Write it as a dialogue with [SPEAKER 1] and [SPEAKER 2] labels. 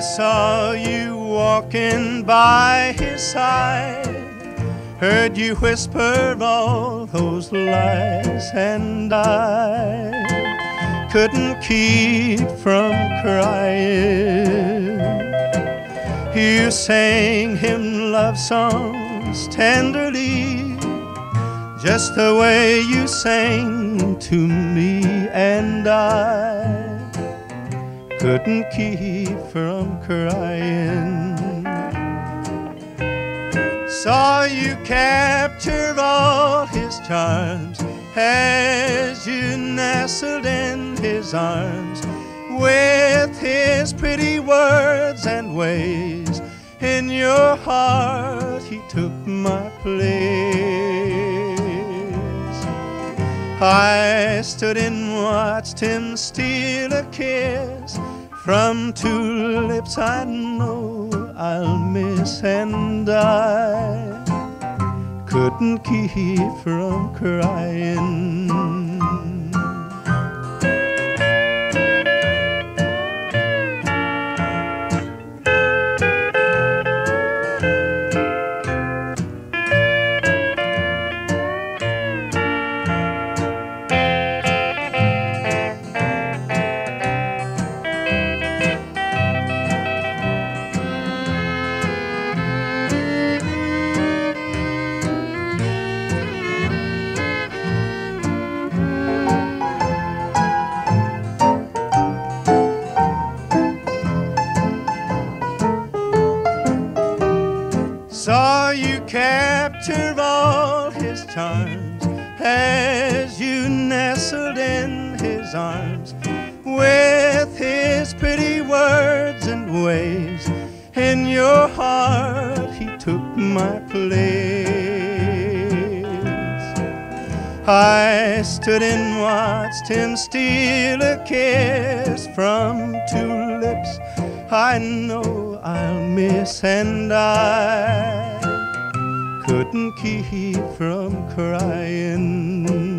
[SPEAKER 1] saw you walking by his side. Heard you whisper all those lies, and I couldn't keep from crying. You sang him love songs tenderly, just the way you sang to me, and I couldn't keep from crying. Saw you capture all his charms as you nestled in his arms with his pretty words and ways. In your heart, he took my place. I stood and watched him steal a kiss from two lips I know I'll miss, and I couldn't keep from crying. Saw you capture all his charms as you nestled in his arms with his pretty words and ways. In your heart, he took my place. I stood and watched him steal a kiss from two lips I know I'll miss, and I couldn't keep from crying.